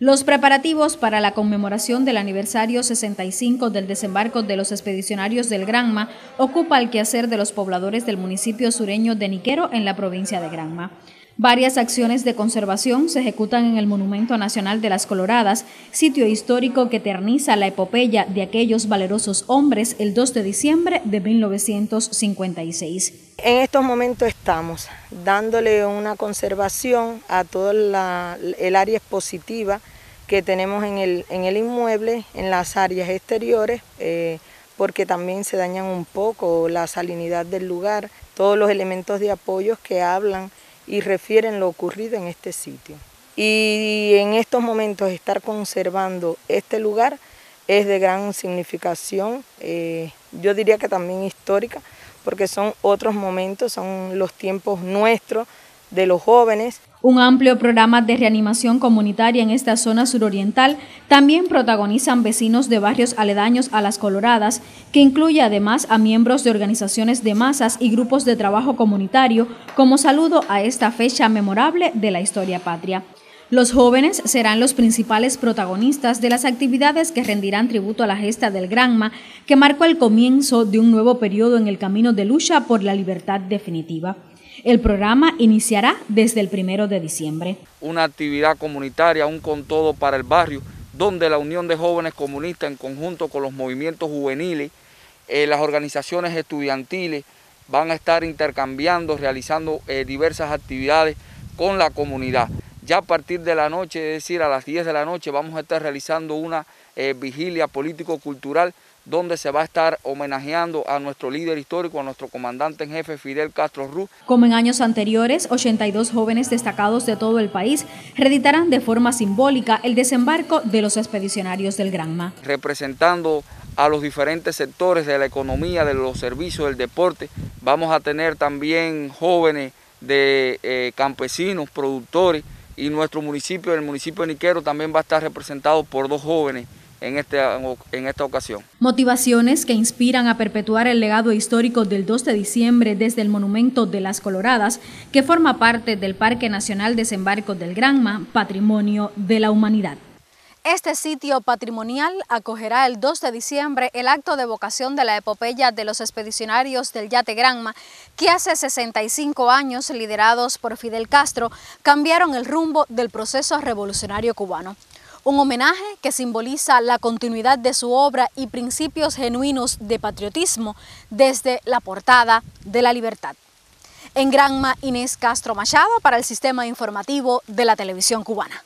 Los preparativos para la conmemoración del aniversario 65 del desembarco de los expedicionarios del Granma ocupa el quehacer de los pobladores del municipio sureño de Niquero en la provincia de Granma. Varias acciones de conservación se ejecutan en el Monumento Nacional de las Coloradas, sitio histórico que eterniza la epopeya de aquellos valerosos hombres el 2 de diciembre de 1956. En estos momentos estamos dándole una conservación a todo el área expositiva que tenemos en el, en el inmueble, en las áreas exteriores, eh, porque también se dañan un poco la salinidad del lugar, todos los elementos de apoyo que hablan y refieren lo ocurrido en este sitio. Y en estos momentos estar conservando este lugar es de gran significación, eh, yo diría que también histórica, porque son otros momentos, son los tiempos nuestros de los jóvenes. Un amplio programa de reanimación comunitaria en esta zona suroriental también protagonizan vecinos de barrios aledaños a las Coloradas, que incluye además a miembros de organizaciones de masas y grupos de trabajo comunitario como saludo a esta fecha memorable de la historia patria. Los jóvenes serán los principales protagonistas de las actividades que rendirán tributo a la gesta del Granma, que marcó el comienzo de un nuevo periodo en el camino de lucha por la libertad definitiva. El programa iniciará desde el primero de diciembre. Una actividad comunitaria, un con todo para el barrio, donde la Unión de Jóvenes Comunistas, en conjunto con los movimientos juveniles, eh, las organizaciones estudiantiles, van a estar intercambiando, realizando eh, diversas actividades con la comunidad. Ya a partir de la noche, es decir, a las 10 de la noche, vamos a estar realizando una eh, vigilia político-cultural donde se va a estar homenajeando a nuestro líder histórico, a nuestro comandante en jefe Fidel Castro Ruz. Como en años anteriores, 82 jóvenes destacados de todo el país reeditarán de forma simbólica el desembarco de los expedicionarios del Granma. Representando a los diferentes sectores de la economía, de los servicios, del deporte, vamos a tener también jóvenes de eh, campesinos, productores, y nuestro municipio, el municipio de Niquero, también va a estar representado por dos jóvenes en, este, en esta ocasión. Motivaciones que inspiran a perpetuar el legado histórico del 2 de diciembre desde el Monumento de las Coloradas, que forma parte del Parque Nacional Desembarco del Granma, Patrimonio de la Humanidad. Este sitio patrimonial acogerá el 2 de diciembre el acto de vocación de la epopeya de los expedicionarios del Yate Granma, que hace 65 años, liderados por Fidel Castro, cambiaron el rumbo del proceso revolucionario cubano. Un homenaje que simboliza la continuidad de su obra y principios genuinos de patriotismo desde la portada de la libertad. En Granma, Inés Castro Machado para el Sistema Informativo de la Televisión Cubana.